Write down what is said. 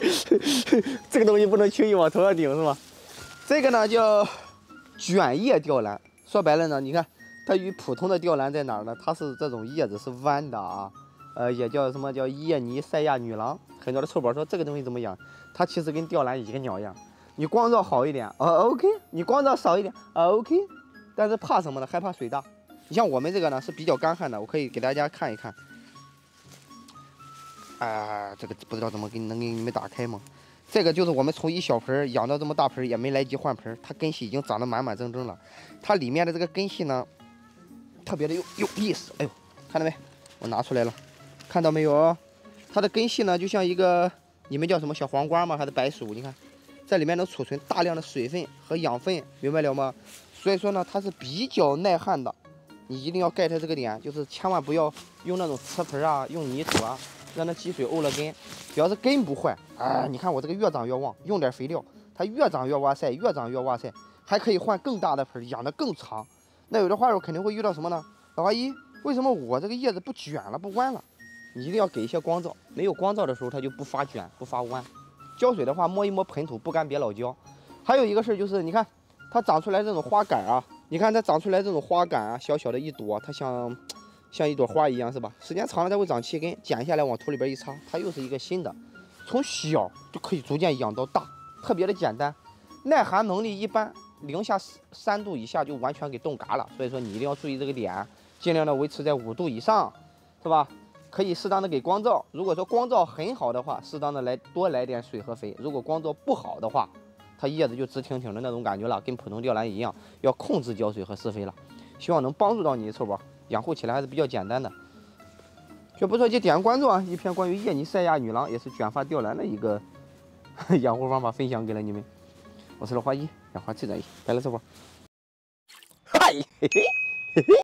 这个东西不能轻易往头上顶，是吧？这个呢叫卷叶吊兰，说白了呢，你看它与普通的吊兰在哪儿呢？它是这种叶子是弯的啊，呃，也叫什么叫叶尼塞亚女郎。很多的臭宝说这个东西怎么养？它其实跟吊兰一个鸟样。你光照好一点，啊，OK；你光照少一点啊，OK。但是怕什么呢？害怕水大。你像我们这个呢是比较干旱的，我可以给大家看一看。啊，这个不知道怎么给你能给你们打开吗？这个就是我们从一小盆养到这么大盆，也没来及换盆，它根系已经长得满满正正了。它里面的这个根系呢，特别的有有意思。哎呦，看到没？我拿出来了，看到没有？它的根系呢，就像一个你们叫什么小黄瓜吗？还是白薯？你看，在里面能储存大量的水分和养分，明白了吗？所以说呢，它是比较耐旱的。你一定要盖它这个点，就是千万不要用那种瓷盆啊，用泥土啊。让它积水沤了根，只要是根不坏，哎，你看我这个越长越旺，用点肥料，它越长越哇塞，越长越哇塞，还可以换更大的盆，养得更长。那有的花友肯定会遇到什么呢？老阿姨，为什么我这个叶子不卷了，不弯了？你一定要给一些光照，没有光照的时候它就不发卷，不发弯。浇水的话摸一摸盆土，不干别老浇。还有一个事儿就是，你看它长出来这种花杆啊，你看它长出来这种花杆啊，小小的一朵，它像。像一朵花一样，是吧？时间长了，它会长气根，剪下来往土里边一插，它又是一个新的。从小就可以逐渐养到大，特别的简单，耐寒能力一般，零下三度以下就完全给冻嘎了。所以说你一定要注意这个点，尽量的维持在五度以上，是吧？可以适当的给光照。如果说光照很好的话，适当的来多来点水和肥。如果光照不好的话，它叶子就直挺挺的那种感觉了，跟普通吊兰一样，要控制浇水和施肥了。希望能帮助到你，臭宝。养护起来还是比较简单的，就不说就点个关注啊！一篇关于叶尼塞亚女郎也是卷发吊兰的一个 养护方法分享给了你们。我是老花一，养花最专业，拜了，师傅。嗨，嘿嘿嘿嘿。